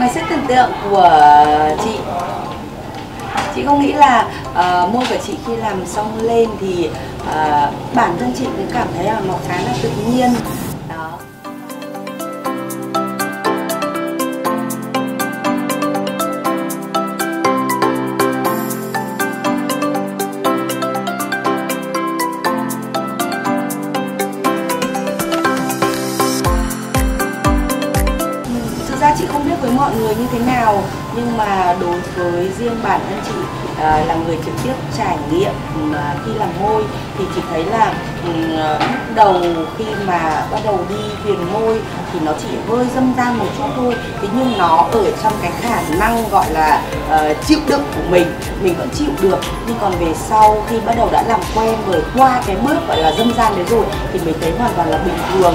ngoài sức tưởng tượng của chị. Chị không nghĩ là uh, môi của chị khi làm xong lên thì uh, bản thân chị cũng cảm thấy là nó khá là tự nhiên. Thực ra chị không biết với mọi người như thế nào nhưng mà đối với riêng bản thân chị à, là người trực tiếp trải nghiệm ừ, à, khi làm môi thì chị thấy là ừ, à, lúc đầu khi mà bắt đầu đi viền môi thì nó chỉ hơi dâm gian một chút thôi thế nhưng nó ở trong cái khả năng gọi là uh, chịu đựng của mình mình vẫn chịu được. Nhưng còn về sau khi bắt đầu đã làm quen rồi qua cái bước gọi là dâm gian đấy rồi thì mình thấy hoàn toàn là bình thường.